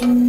mm you.